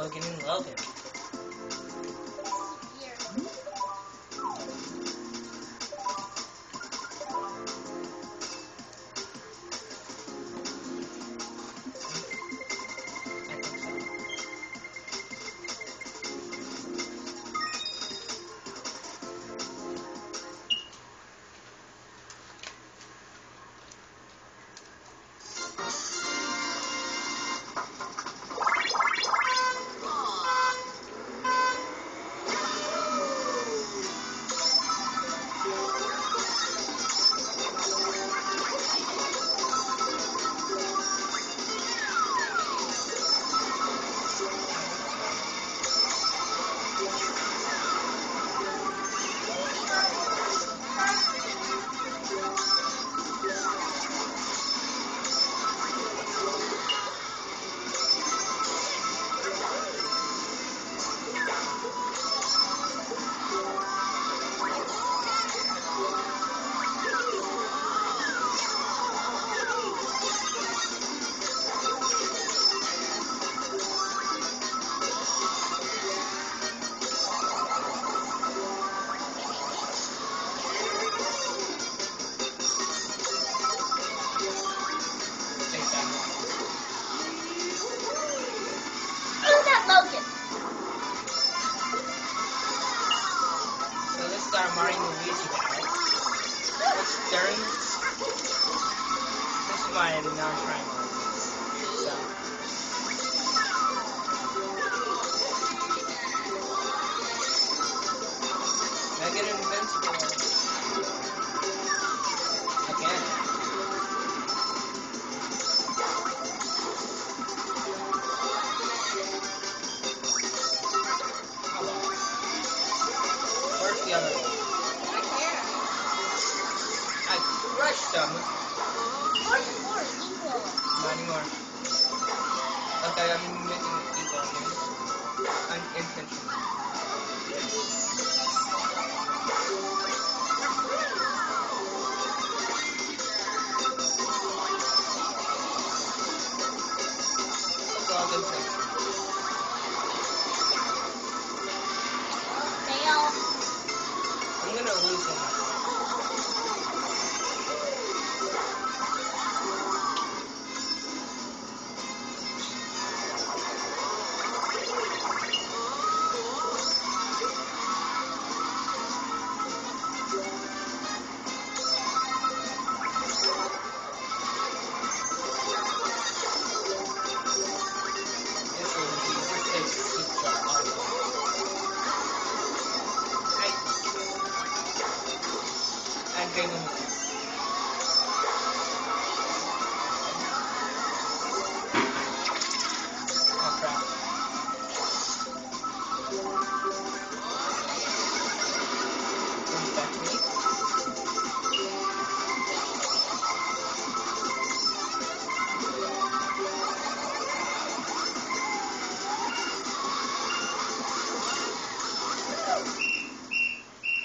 Logan and Logan. Vento Bom.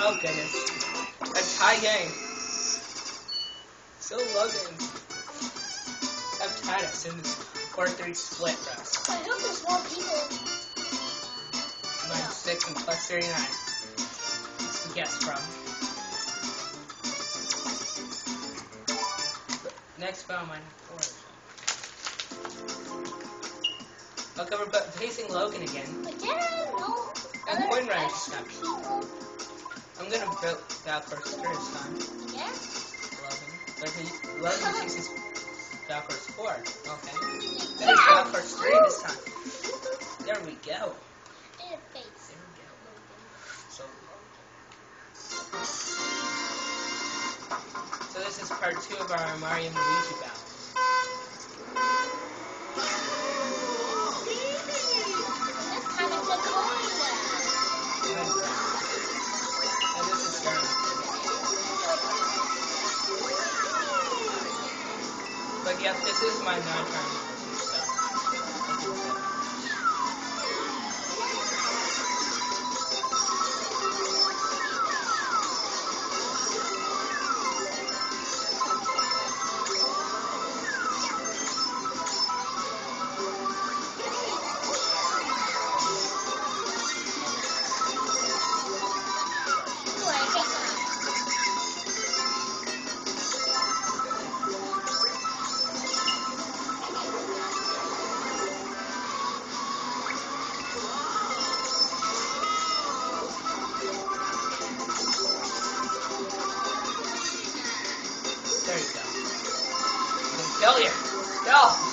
Oh goodness. A tie game. Still Logan. I've tied us in this 4-3 split for. I hope there's more people. Minus 6 and plus 39. That's the guess from. Next might have 4. Okay, we're ba- facing Logan again. Again? No. And Coin Rider extra stuff. people. I'm gonna build Battle Course third this time. Yeah? But he, Logan uses Battle Course 4. Okay. That is. Battle Course 3 this time. There we go. In the face. There we go. So, so this is part two of our Mario and Luigi battle. That's kind But yeah, this is my non-triangle No.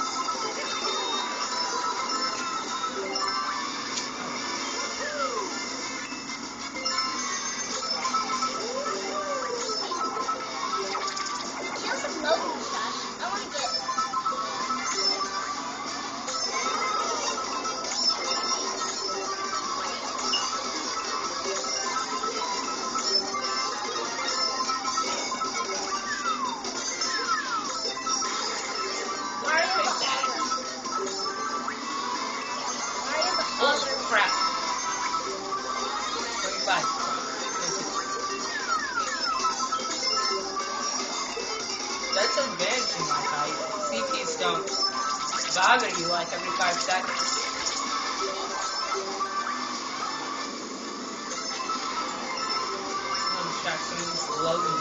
Don't bother you like every five seconds. I'm shocked some Logan.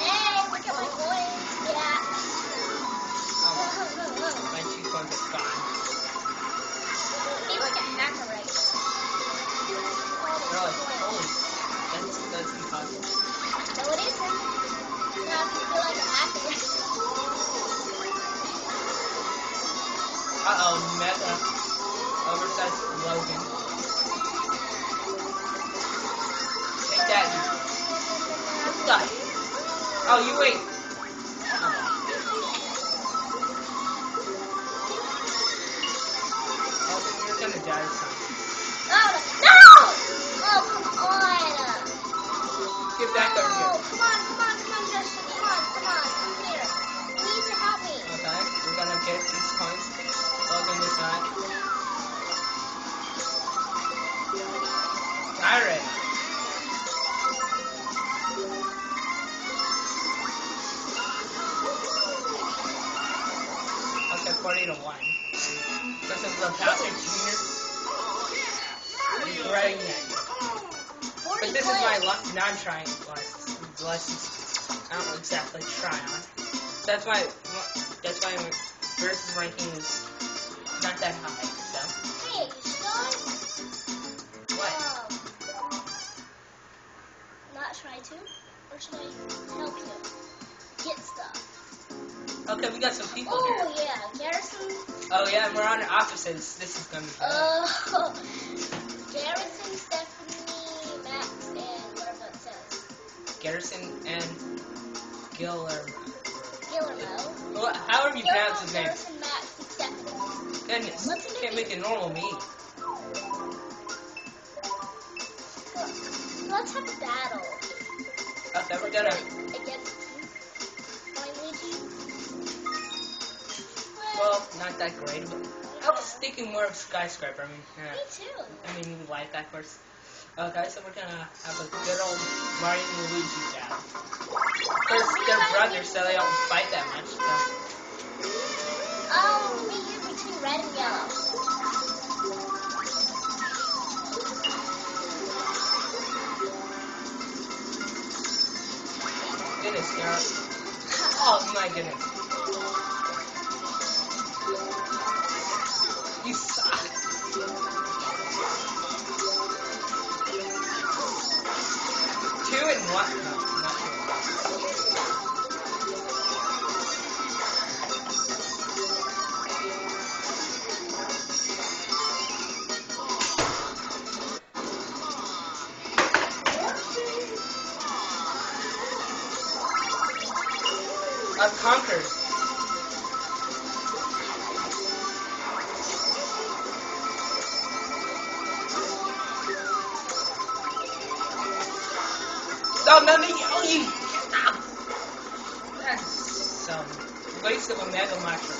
Hey, look at my coins. Yeah. Oh, my two coins are gone. Be like a hacker right Really? Holy. That's, that's impossible. No, it isn't. Have to feel like Logan. Take that. The? Oh, you wait. Oh, you're gonna die or 40 to 1. This is the Bowser Jr. He's right at you. 40 But this is my non-trying lessons. lessons. I don't exactly try on. That's why. That's why my versus ranking is not that high. So Hey, should I what? um, not try to? Or should I help you get stuff? Okay, we got some people oh, here. Oh, yeah. Garrison. Oh yeah, and we're on our opposites. This is gonna be bad. Oh, Garrison, Stephanie, Max, and whatever it says. Garrison and Giller. Guillermo. Well, however you pronounce his name. Garrison, Max, and Stephanie. Goodness, What's can't make a normal me. Let's have a battle. Oh, okay, we're gonna. Against you. Luigi. Well, not that great, but I was thinking more of skyscraper. I mean, yeah. Me too. I mean, you like that course. Uh, okay, so we're gonna have a good old Mario and Luigi battle. Of course, they're brothers, so they don't fight that much. So. Oh, we use between red and yellow. Goodness, Garrett. Oh my goodness. Conquered. No, no, no, oh, you, stop. That's some waste of a mega mushroom.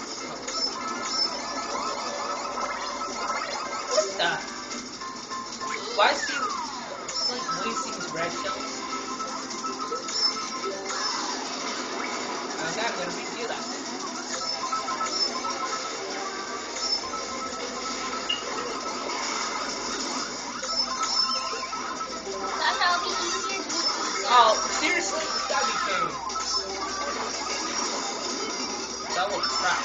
What the? Why is he like wasting his red shells? Okay, I'm gonna that. That's be easier to Oh, seriously? Gotta be kidding me. Double crap.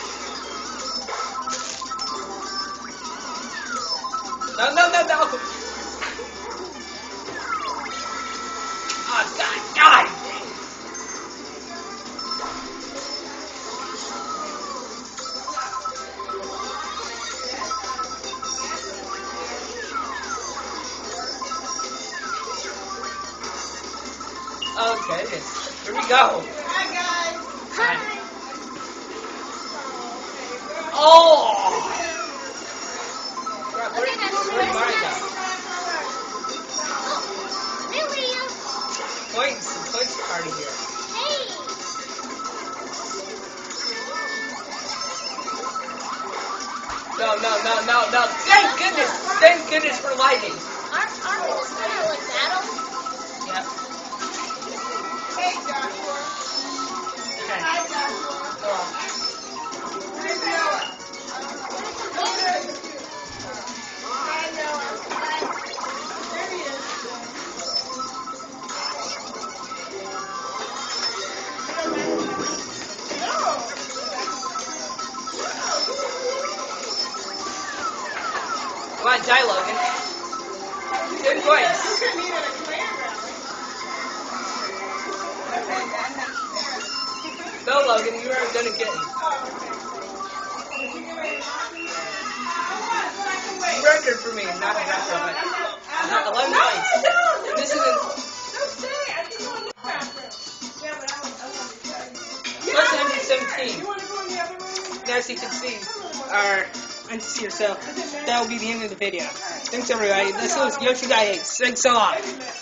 No, no, no, no! Go. Hi, guys. Hi. Oh! Crap, Where, Okay, that's where'd Mario go? Oh, there we go. Points, points party here. Hey. No, no, no, no, no. Thank goodness. Thank goodness for lighting. Aren't, aren't we just gonna like battle? Yep. Hey, Joshua. Hi, Joshua. Hello. Where's Noah? End I at wanna 17. You want to go in the other room? As you can see, our and see yourself. That will be the end of the video. Thanks everybody. This was Yoshi Guy 8. Thanks a lot. A.